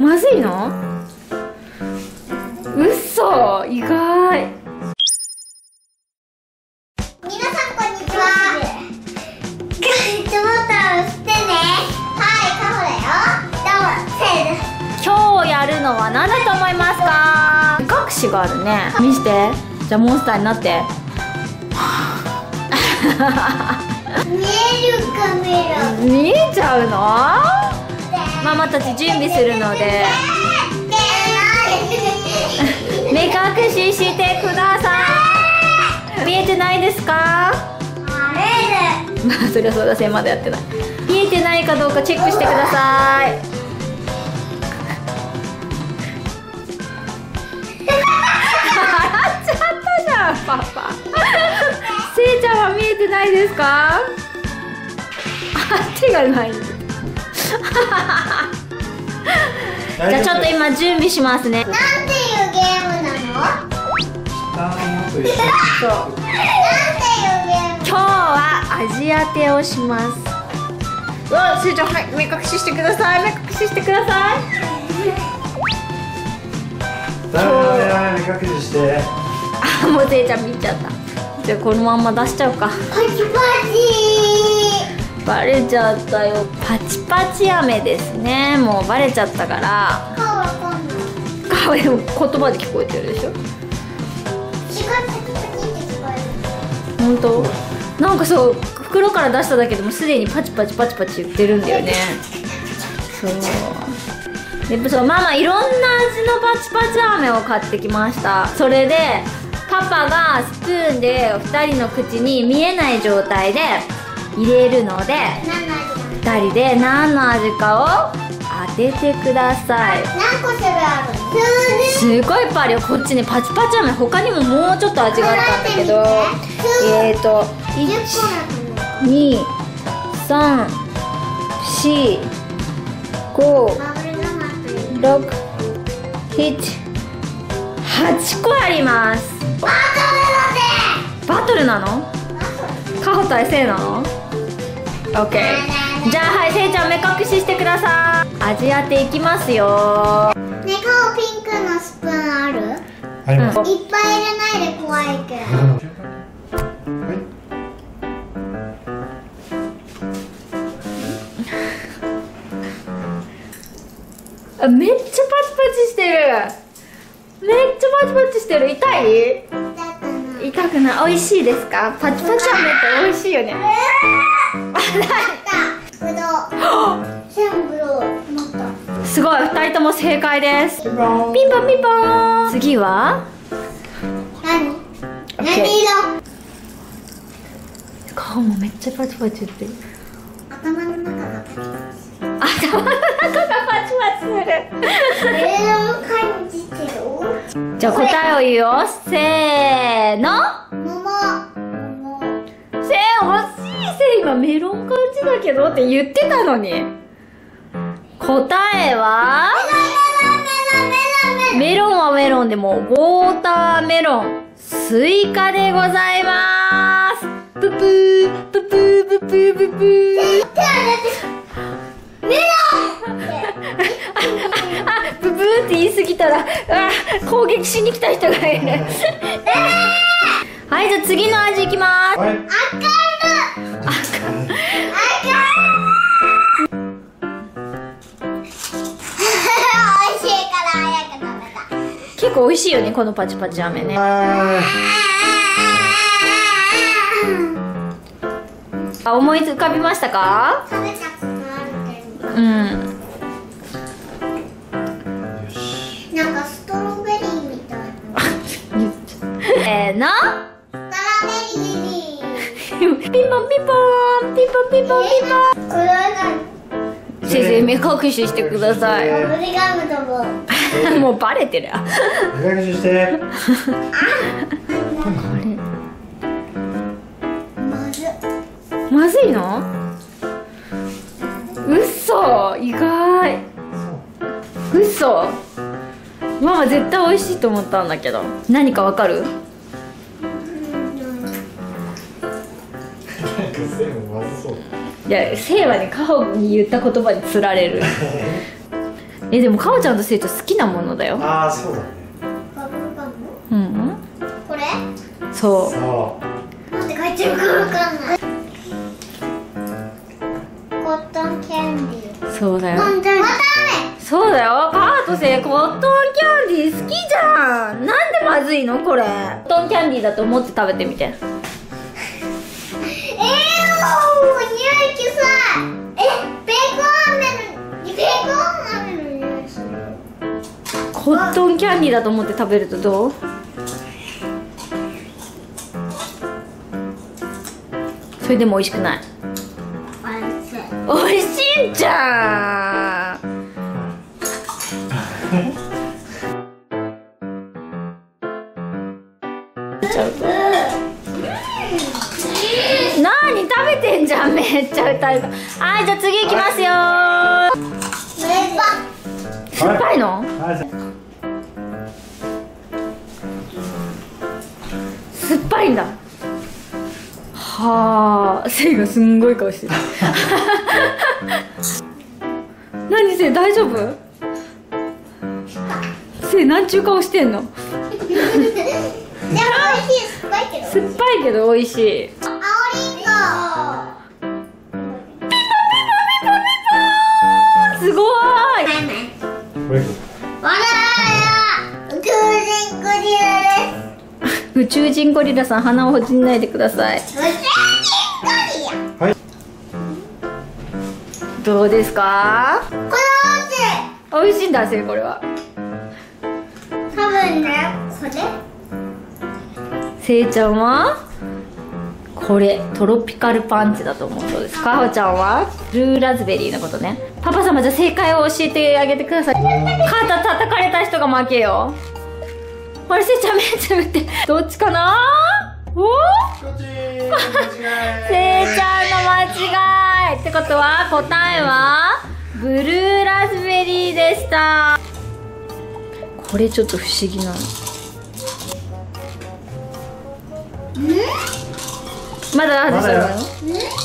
まずいの？嘘意外皆さんこんにちは。ガイトモーターをしてね。はい、カホだよ。どうも、セイです。今日やるのは何だと思いますか？目隠しがあるね見してじゃあモンスターになって見えるカメラ。見えちゃうの？ママたち準備するので。目隠ししてください。見えてないですか？まあそりゃそうだせまだやってない。見えてないかどうかチェックしてください。パパ。せいちゃんは見えてないですか？あ手がないじゃあちょっと今準備しますね。なんていうゲームなの？そうなんていうゲーム？今日はアジア手をします。うわちゃんはい目隠ししてください。目隠ししてください。ダメダメダメ目隠しして。あもうせいちゃん見ちゃった。じゃあこのまんま出しちゃおうか。パチパチ。バレちゃったよ。パチパチ飴ですね。もうバレちゃったから。顔わかんない。顔でも言葉で聞こえてるでしょ？違うパチパチって聞こえる。本当？なんかそう袋から出しただけでもすでにパチパチパチパチ言ってるんだよね。そう。でそうママいろんな味のパチパチ飴を買ってきました。それでパパがスプーンで2人の口に見えない状態で入れるので何の味なの？2人で何の味かを当ててください。何個種類あるの？すごいいっぱいあるよこっちねパチパチ飴他にももうちょっと味があったんだけど。えーと10 1個あります。ババトルなの？カホ対セイなの？?OK じゃあはいせいちゃん目隠ししてください味当ていきますよ。ね顔ピンクのスプーンある？いっあります、ぱい入れないで怖いけど。めっちゃパチパチしてるめっちゃパチパチしてる痛い？痛くない美味しいですか？パチパチ飴って美味しいよねぶどう。全部持った。すごい2人とも正解ですピンポンピンポン次は何？何色？顔もめっちゃパチパチ言ってる頭の中がパチパチ。頭の中がパチパチするじてる。じゃあ答えを言うよせーの桃。せー今メロン感じだけどって言ってたのに。答えは？メロンはメロンでもウォーターメロン。スイカでございます。ププーププーププーププー。メロあブブーって言い過ぎたらあ攻撃しに来た人がいる。はいじゃあ次の味いきます。はい。ン。赤構美味しいよねこのパチパチ飴ね。はあ思い浮かびましたか？食べたことある。うん。なんかストロベリーみたいな。せーのストロベリー。ピンポンピンポーンピンポンピンポンピンポン。これは先生目隠ししてください。何？バブルガムとも。もうバレてる。よ目隠しして。まず。まずいの？嘘意外。嘘。ママ絶対美味しいと思ったんだけど。何かわかる？なんか線もまずそういやせいはねカホに言った言葉につられる。えでもかおちゃんとせいちゃん好きなものだよ。ああそうだねバブルガムうん。これ？そそなんて書いてるかわかんない。コットンキャンディー。うそうだよ。またそうだよ。カートせいコットンキャンディー好きじゃん。なんでまずいの？これ。コットンキャンディーだと思って食べてみてコットンキャンディーだと思って食べるとどう？それでも美味しくない？美味しいんじゃん！ちゃうと何食べてんじゃん？めっちゃ歌いはいじゃあ次いきますよ酸っぱいの？はい酸っぱいんだ。はあせいがすんごい顔してる。何せい大丈夫？せいなんちゅう顔してんの？酸っぱいけど。美味しい。青りんごすごーい宇宙人ゴリラです。宇宙人ゴリラさん鼻をほじんないでください。宇宙人ゴリラ。はい。どうですか？この美味しい。んだせいこれは。多分ねこれ。せいちゃんは？これトロピカルパンチだと思う。そうですか？ほちゃんは？ブルーラズベリーのことねパパ様じゃあ正解を教えてあげてください。肩叩かれた人が負けよ。ほらせいちゃん目つぶって。どっちかな？お？せいちゃんの間違い。ってことは答えはブルーラズベリーでした。これちょっと不思議なの。まだ外したの？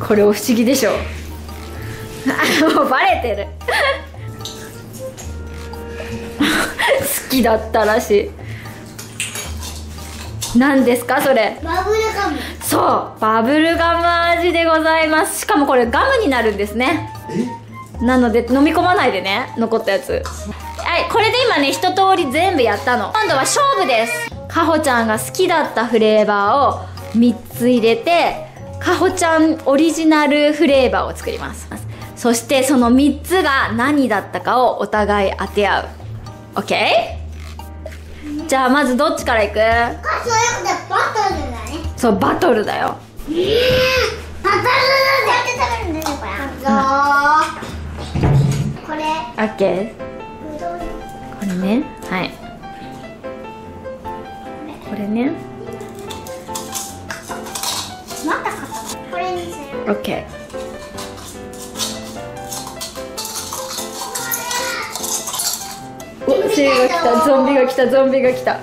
これお不思議でしょ。あ もうバレてる。好きだったらしい。何ですかそれ？バブルガム。そう。バブルガム味でございます。しかもこれガムになるんですね。え？なので飲み込まないでね。残ったやつ。はい。これで今ね一通り全部やったの。今度は勝負です。かほちゃんが好きだったフレーバーを3つ入れてかほちゃんオリジナルフレーバーを作ります。そしてその3つが何だったかをお互い当て合う。OK? じゃあまずどっちからいく？あそうバトルだね。そうバトルだよ。バトルだねやって食べるんだねこれあこれ OK これね。はい。これねれにする OK おセイが来た。ゾンビが来た。ゾンビが来た。うん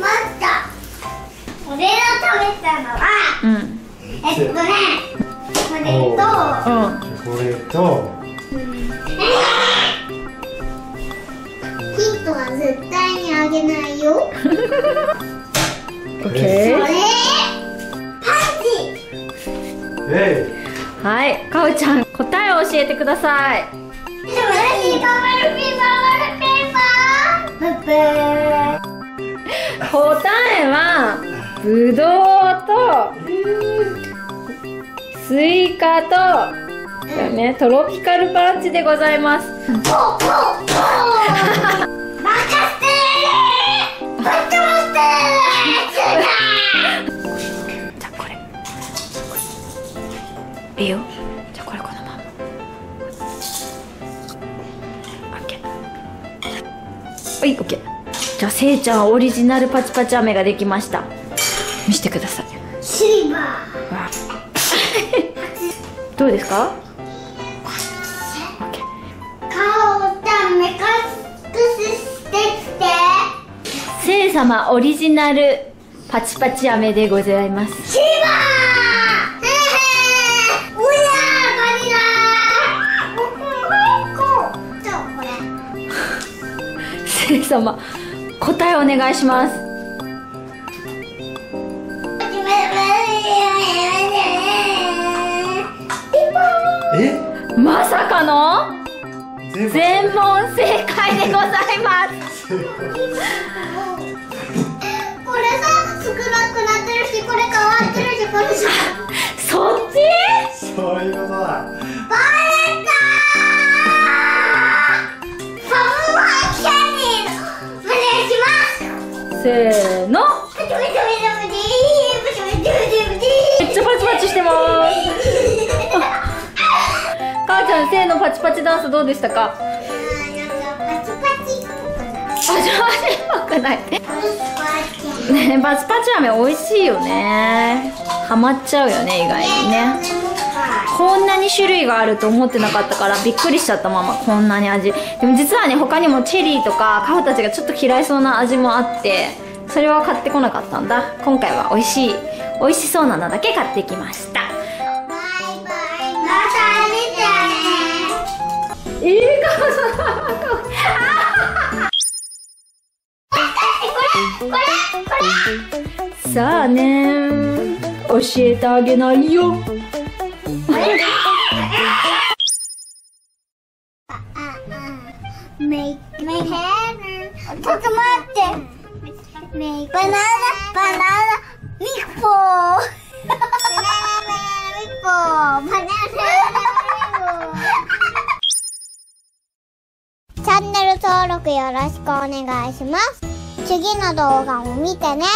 待った。俺が食べたのはうん。えっとねこれとうん。これとヒントは絶対にあげないよ OK これパンチえはいかおちゃん答えを教えてください。答えはぶどうとスイカとだねトロピカルパンチでございますじゃあこれ。いいよ。じゃあこれこのまま。OK はい OK じゃあせいちゃんオリジナルパチパチ飴ができました。見せてください。シルバー。どうですか？隠ししてきてせい様オリジナルパチパチ飴でございます。シバー!うわーバニラ!ーこうじゃあこれ。せい様答えお願いします。えまさかの全問正解でございますそういうことだバレたーお願いしますせーの。めっちゃパチパチしてます。母ちゃんせーのパチパチダンスどうでしたか？パチパチ。っぽくないねパチパチ飴美味しいよね。ハマっちゃうよね意外にね。こんなに種類があると思ってなかったからびっくりしちゃったママ。こんなに味。でも実はね他にもチェリーとかカホたちがちょっと嫌いそうな味もあってそれは買ってこなかったんだ。今回は美味しい美味しそうなのだけ買ってきました。バイバイ。また見てねいいかこれこれさあね教えてあげないよメイクメイヘルちょっと待ってメイバナナバナナミッポーバナナミッポーバナナミッポーチャンネル登録よろしくお願いします。次の動画も見てね。